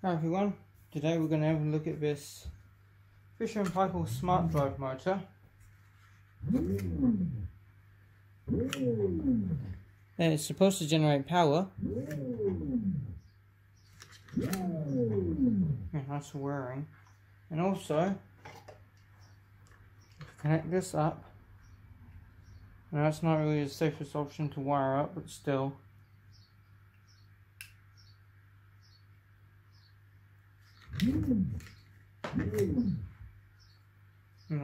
Hi everyone, today we're going to have a look at this Fisher & Paykel SmartDrive motor. And it's supposed to generate power. Yeah, that's whirring. And also, connect this up. Now that's not really the safest option to wire up, but still. And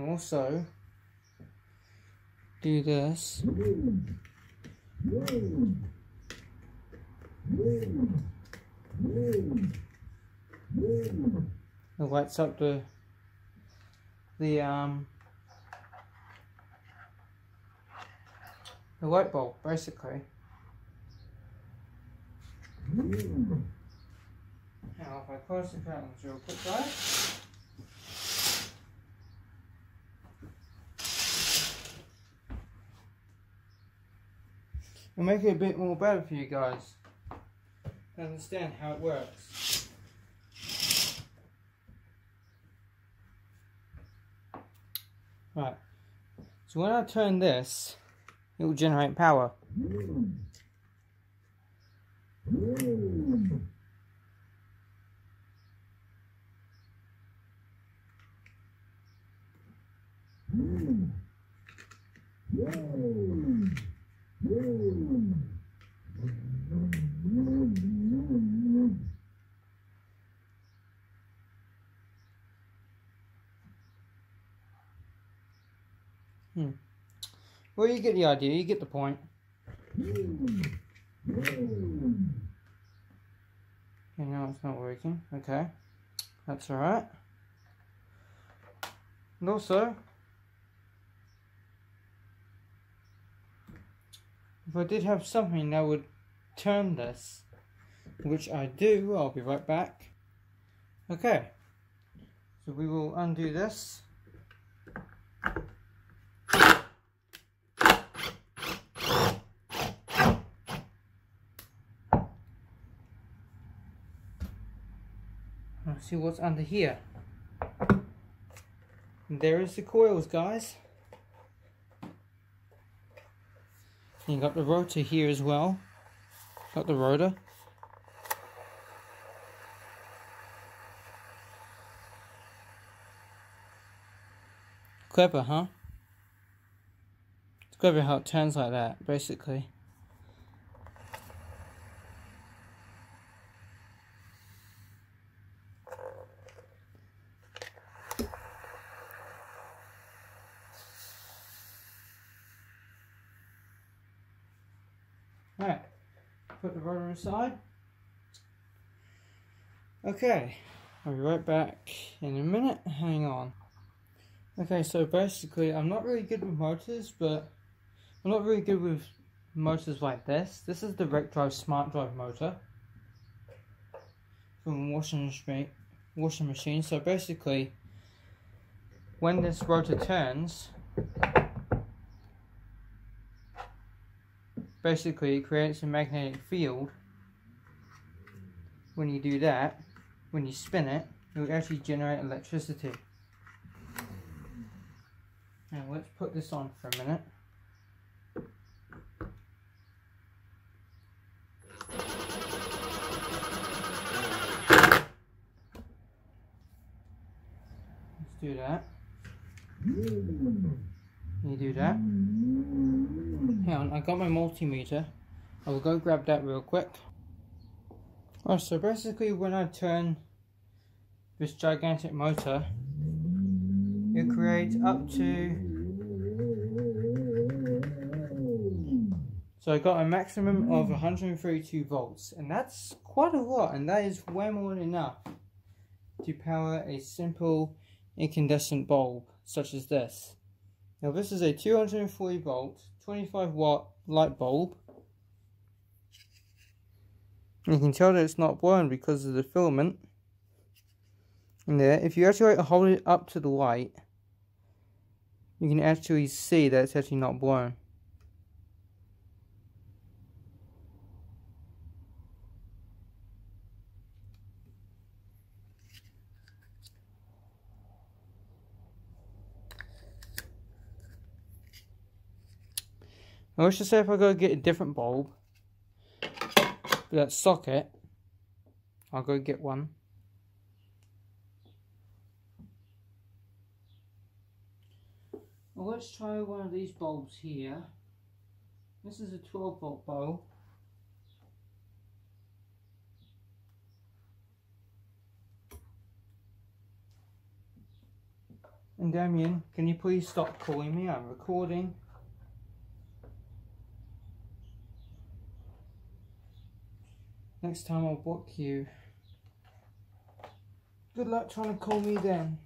also do this. It lights up the the um the light bulb basically. I close curtains real quick guys. It'll make it a bit more better for you guys to understand how it works. Right, so when I turn this, it will generate power. Hmm. Hmm. Hmm. Well, you get the idea, you get the point. Okay, now it's not working. Okay, that's alright. And also, if I did have something that would turn this, which I do, I'll be right back. Okay, so we will undo this. Let's see what's under here. There is the coils, guys. You got the rotor here as well. Got the rotor. Clever, huh? It's clever how it turns like that, basically. Alright, aside. Okay, I'll be right back in a minute. Hang on. Okay, so basically, I'm not really good with motors, but I'm not really good with motors like this. This is the Rec Drive SmartDrive motor from washing machine. Washing machine. So basically, when this rotor turns, basically it creates a magnetic field when you do that when you spin it it will actually generate electricity now let's put this on for a minute let's do that you do that Hang on, I got my multimeter. I will go grab that real quick. Oh, so basically when I turn this gigantic motor, it creates up to... So I got a maximum of 132 volts, and that's quite a lot, and that is way more than enough to power a simple incandescent bulb, such as this. Now this is a 240 volt 25 watt light bulb. You can tell that it's not blown because of the filament in there. If you actually hold it up to the light, you can actually see that it's actually not blown. Let's just say if I go get a different bulb for that socket, I'll go get one. Well, let's try one of these bulbs here. This is a 12 volt bulb. And Damien, can you please stop calling me? I'm recording. Next time I'll block you. Good luck trying to call me then.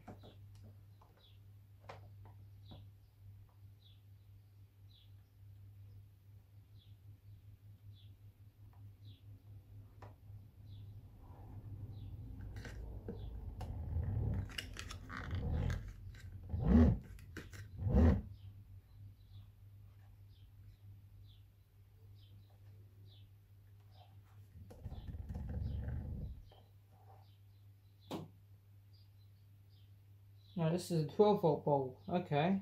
This is a 12 volt bulb. Okay.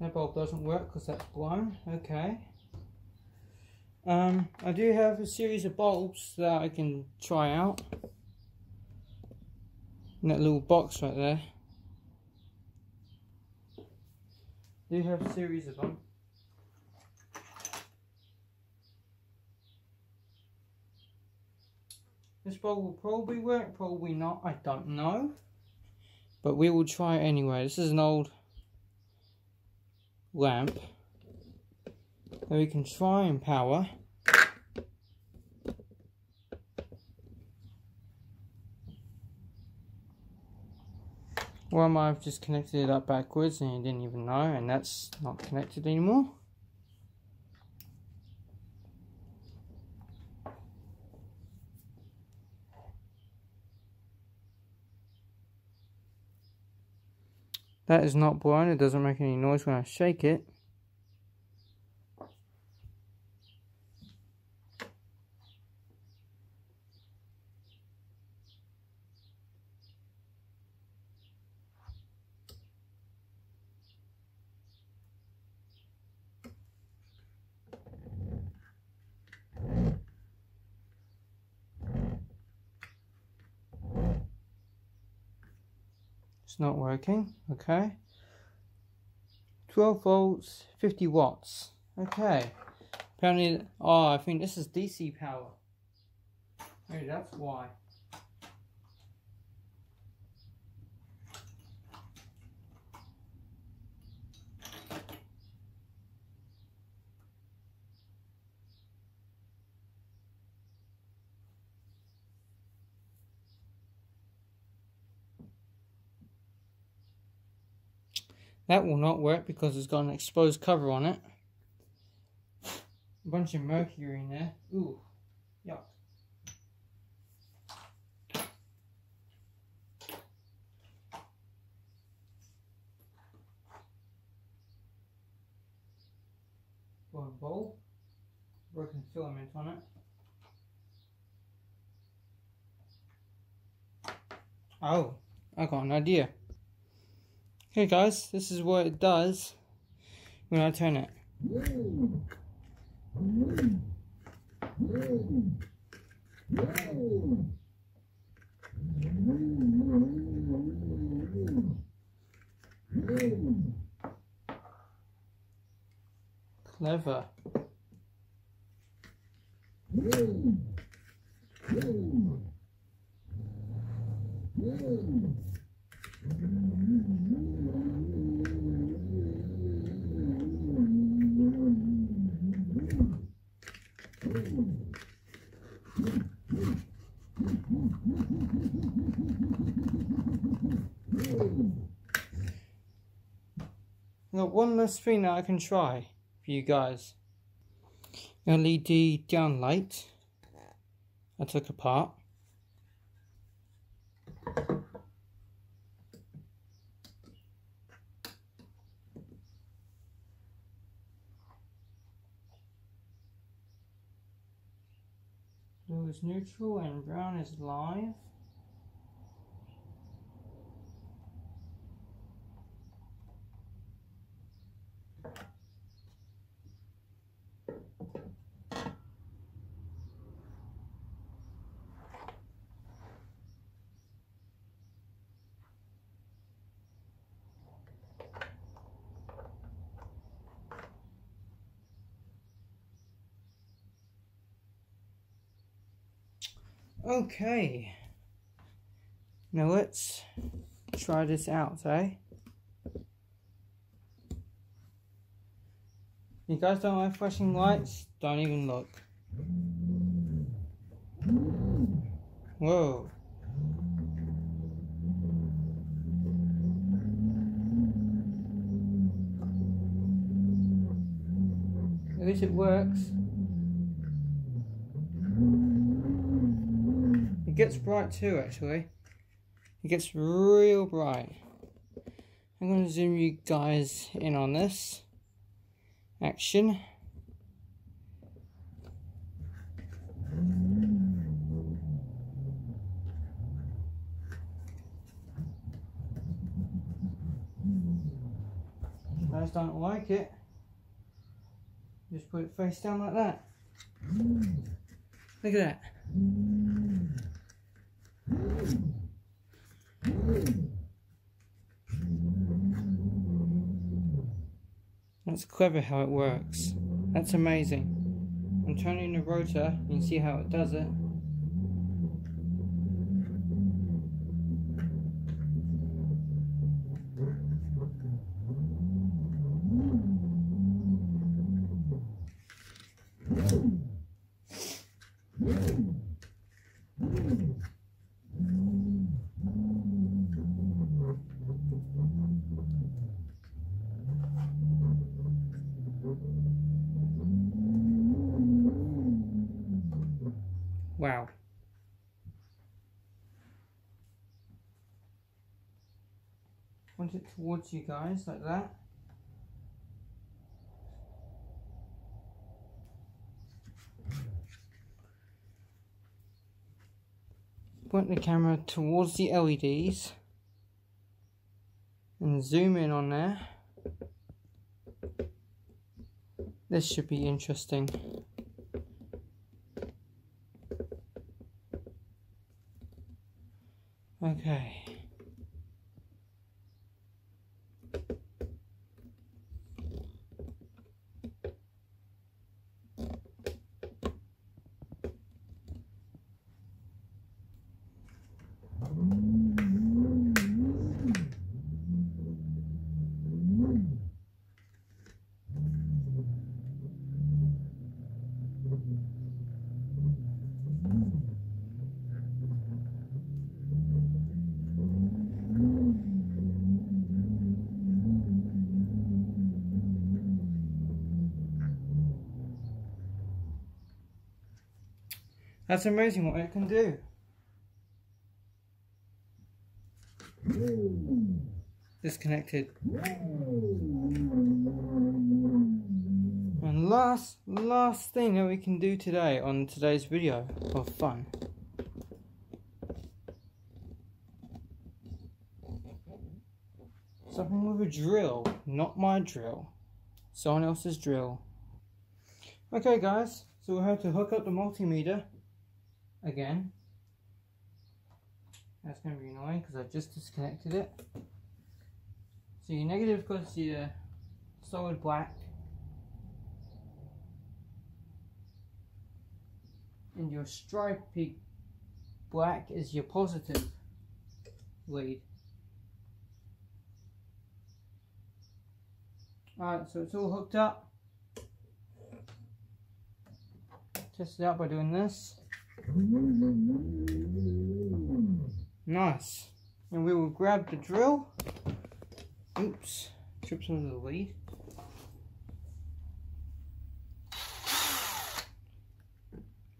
That bulb doesn't work because that's blown. Okay. Um, I do have a series of bulbs that I can try out. In that little box right there. Do have a series of them. This bulb will probably work, probably not, I don't know. But we will try anyway. This is an old lamp that we can try and power. Or I might have just connected it up backwards and you didn't even know and that's not connected anymore. That is not blown, it doesn't make any noise when I shake it. It's not working. Okay. 12 volts, 50 watts. Okay. Apparently, oh, I think this is DC power. Maybe that's why. That will not work because it's got an exposed cover on it. A bunch of mercury in there. Ooh, yuck. Bowl, broken filament on it. Oh, I got an idea. Okay guys, this is what it does when I turn it. Clever. One last thing that I can try for you guys. LED down light. I took apart. Blue is neutral and brown is live. Okay. Now let's try this out, eh? You guys don't like flashing lights? Don't even look. Whoa. At least it works. Gets bright too, actually. It gets real bright. I'm going to zoom you guys in on this action. guys don't like it, just put it face down like that. Look at that. That's clever how it works. That's amazing. I'm turning the rotor, you can see how it does it. Point it towards you guys like that. Point the camera towards the LEDs and zoom in on there. This should be interesting. Okay. That's amazing what it can do. Disconnected. And last, last thing that we can do today on today's video of fun. Something with a drill, not my drill. Someone else's drill. Okay guys, so we have to hook up the multimeter again. That's going to be annoying because I've just disconnected it. So your negative goes to your solid black. And your stripy black is your positive lead. Alright, so it's all hooked up. Test it out by doing this. Nice. And we will grab the drill. Oops, trips under the lead.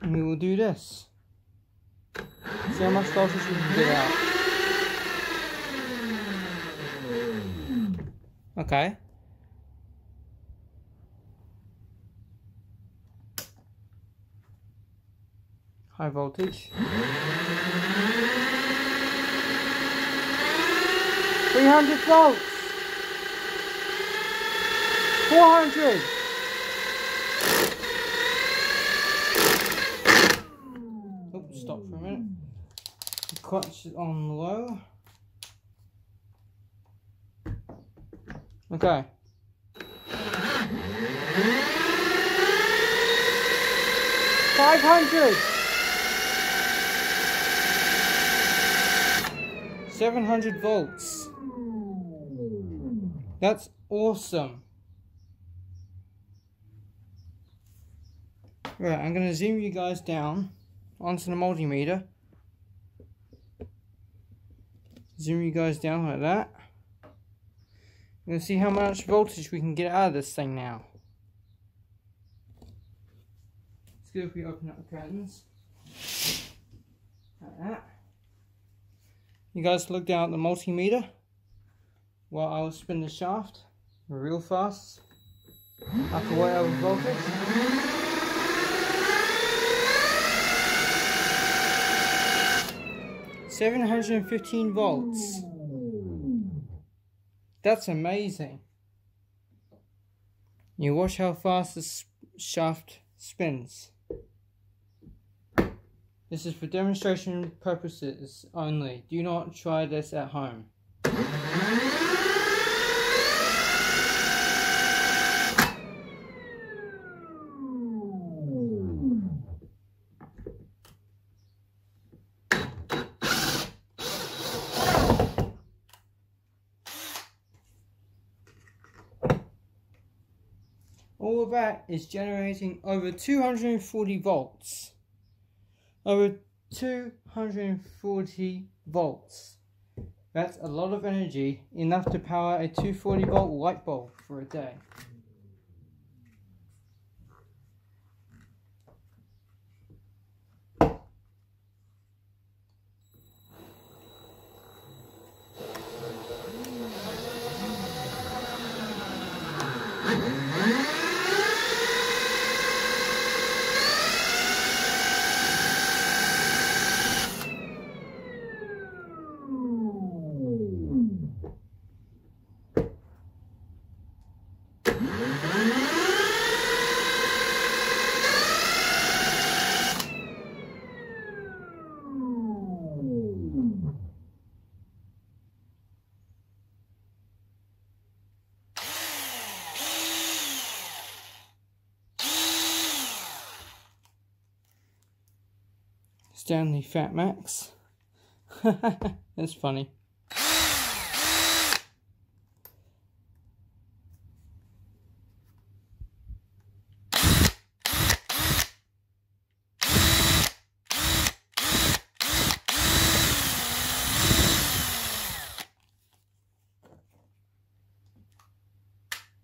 And we will do this. See how much voltage we can get out. Okay. High voltage. 300 volts! 400! Oh, stop for a minute. The clutch is on low. Okay. Five hundred. Seven hundred volts. That's awesome. Right, I'm going to zoom you guys down onto the multimeter. Zoom you guys down like that. Let's see how much voltage we can get out of this thing now. It's good if we open up the curtains. Like that. You guys look down at the multimeter while I will spin the shaft real fast up voltage. Seven hundred and fifteen volts. That's amazing. You watch how fast the shaft spins. This is for demonstration purposes only. Do not try this at home. all of that is generating over 240 volts. Over 240 volts. That's a lot of energy, enough to power a 240 volt light bulb for a day. Stanley FatMax. That's funny.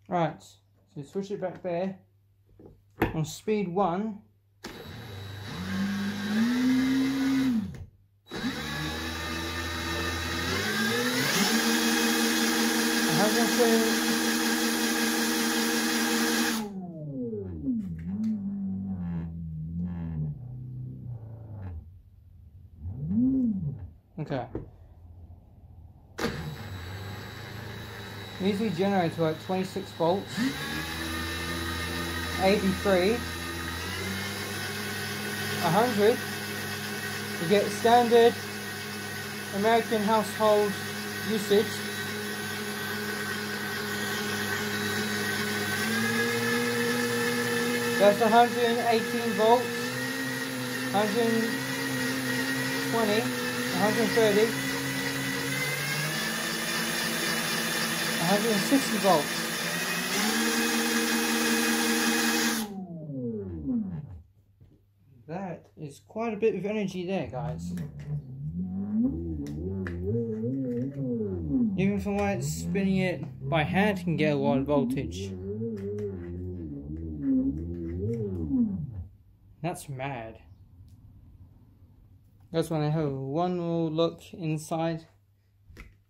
Right, so switch it back there. On speed one, Okay. Easily generates like 26 volts. 83. 100. You get standard American household usage. That's 118 volts, 120, 130, 160 volts. That is quite a bit of energy there, guys. Even for it's spinning it by hand can get a lot of voltage. That's mad. That's want to have one more look inside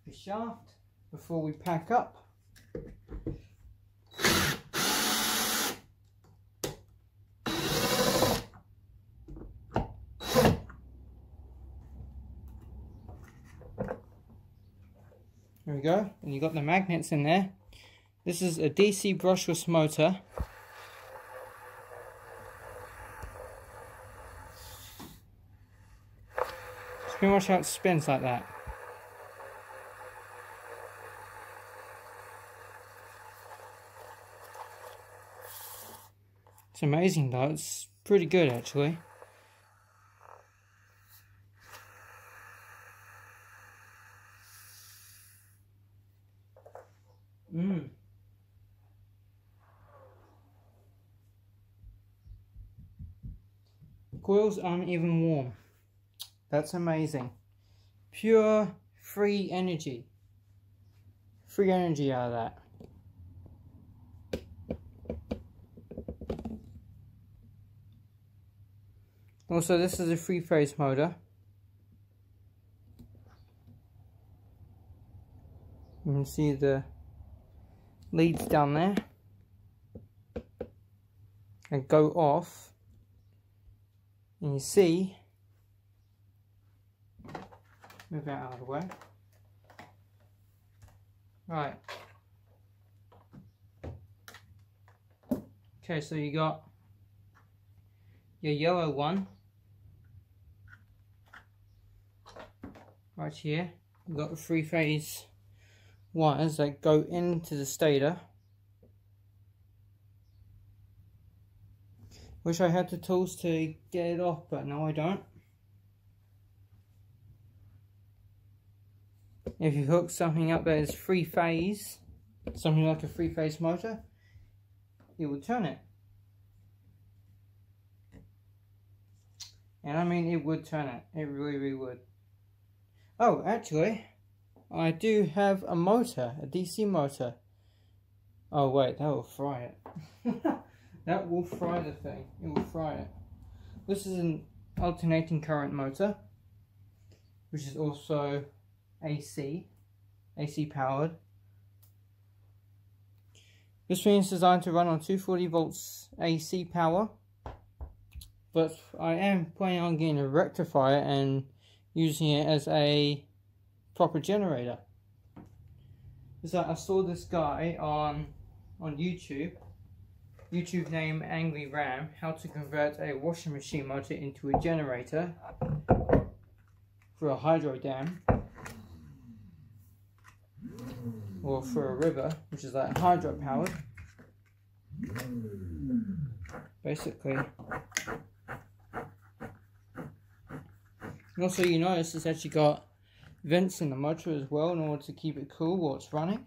the shaft before we pack up. There we go, and you got the magnets in there. This is a DC brushless motor. Much how it spins like that. It's amazing though, it's pretty good actually. Mmm. Coils aren't even warm. That's amazing. Pure free energy. Free energy out of that. Also, this is a free phase motor. You can see the leads down there and go off and you see move that out of the way right okay so you got your yellow one right here you've got the three phase wires that go into the stator. Wish I had the tools to get it off, but no I don't. If you hook something up that is three phase, something like a three phase motor, it will turn it. And I mean it would turn it, it really really would. Oh, actually, I do have a motor, a DC motor. Oh wait, that will fry it. that will fry the thing. It will fry it. This is an alternating current motor, which is also AC, AC powered. This thing is designed to run on 240 volts AC power, but I am planning on getting a rectifier and using it as a proper generator. So I saw this guy on on YouTube, YouTube name Angry Ram, how to convert a washing machine motor into a generator for a hydro dam or for a river, which is like hydro powered. Basically. And also you notice it's actually got vents in the motor as well in order to keep it cool while it's running.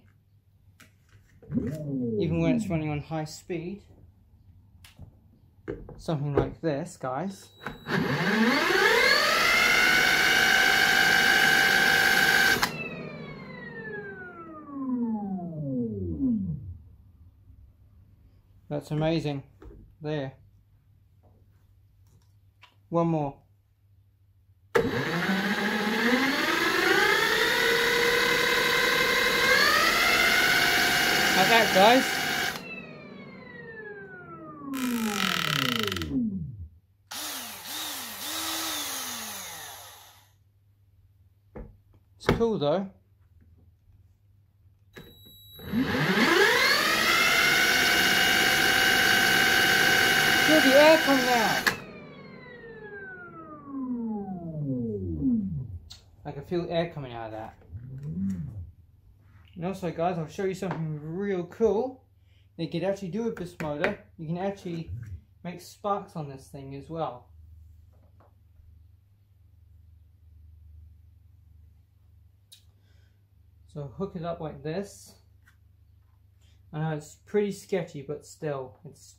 Even when it's running on high speed. Something like this, guys. That's amazing. There. One more. Like that, guys. It's cool though. Feel the air coming out. I can feel air coming out of that. And also guys, I'll show you something real cool that you can actually do with this motor. You can actually make sparks on this thing as well. So hook it up like this. I know it's pretty sketchy, but still, it's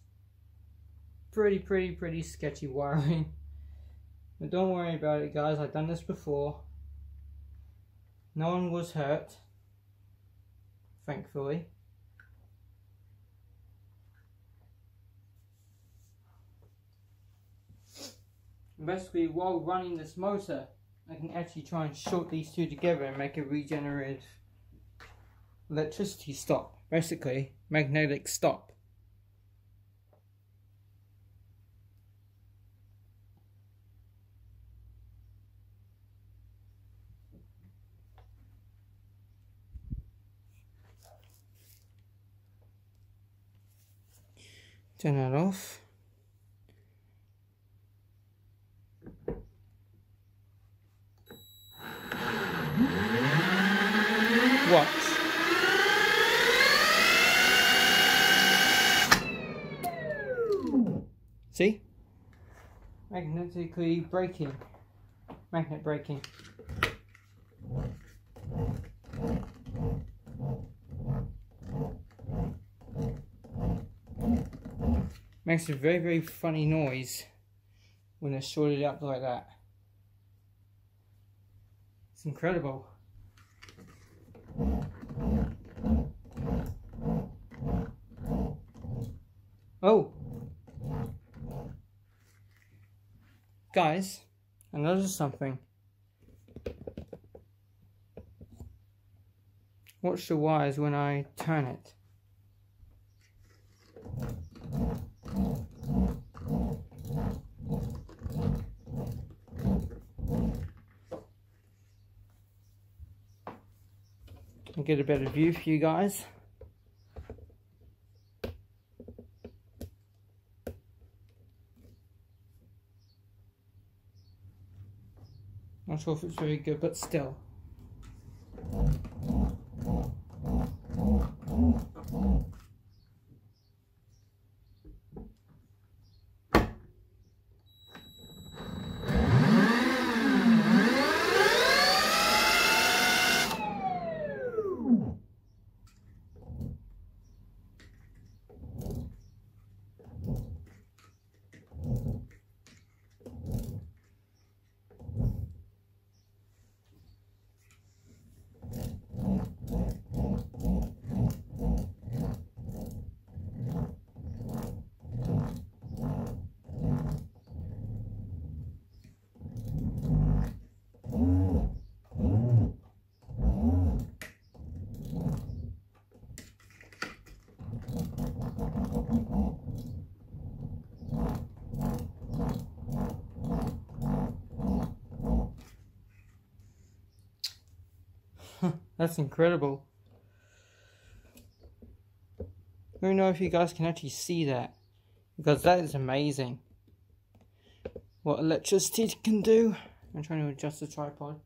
pretty, pretty, pretty sketchy wiring. But don't worry about it guys, I've done this before. No one was hurt thankfully. Basically, while running this motor, I can actually try and short these two together and make a regenerative electricity stop. Basically, magnetic stop. Turn that off. Watch. See? Magnetically braking. Magnet braking. Makes a very, very funny noise when it's shorted up like that. It's incredible. Oh! Guys, I noticed something. Watch the wires when I turn it. Get a better view for you guys. Not sure if it's very good, but still. That's incredible. I don't know if you guys can actually see that. Because that is amazing. What electricity can do. I'm trying to adjust the tripod.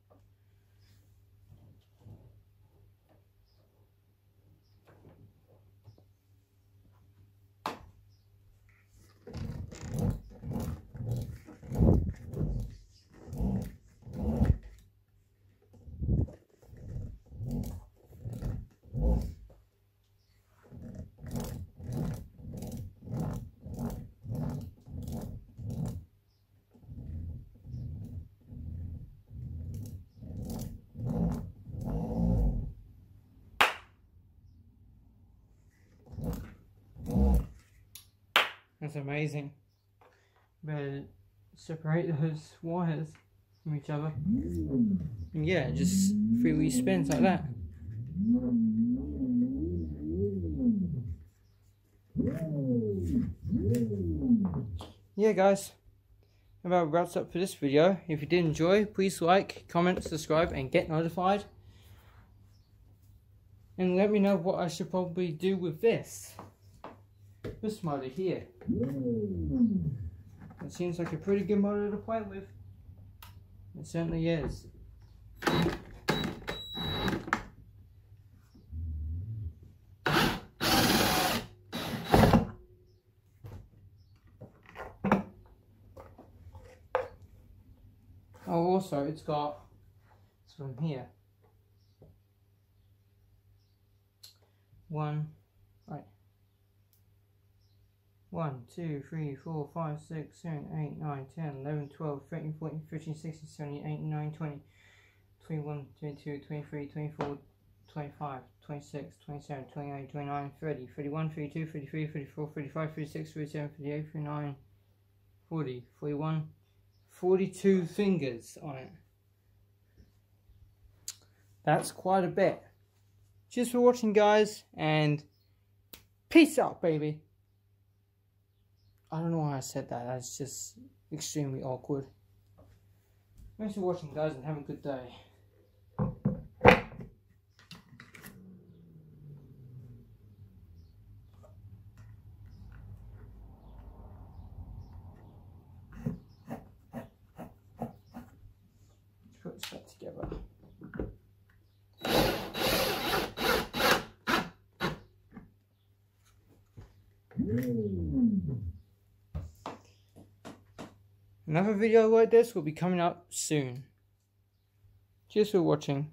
That's amazing. But separate those wires from each other. And yeah, just freely spins like that. Yeah guys, about wraps up for this video. If you did enjoy, please like, comment, subscribe and get notified. And let me know what I should probably do with this. This motor here. Mm. It seems like a pretty good motor to play with. It certainly is. Oh, also, it's got from here. One, 1, 2, 3, 4, 5, 6, 7, 8, 9, 10, 11, 12, 13, 14, 15, 16, 17, 18, 19, 20, 21, 22, 23, 24, 25, 26, 27, 28, 29, 30, 31, 32, 33, 34, 35, 36, 37, 38, 39, 40, 41, 42 fingers on it. That's quite a bit. Cheers for watching guys and peace out baby. I don't know why I said that. That's just extremely awkward. Thanks for watching, guys, and have a good day. Another video like this will be coming up soon. Cheers for watching.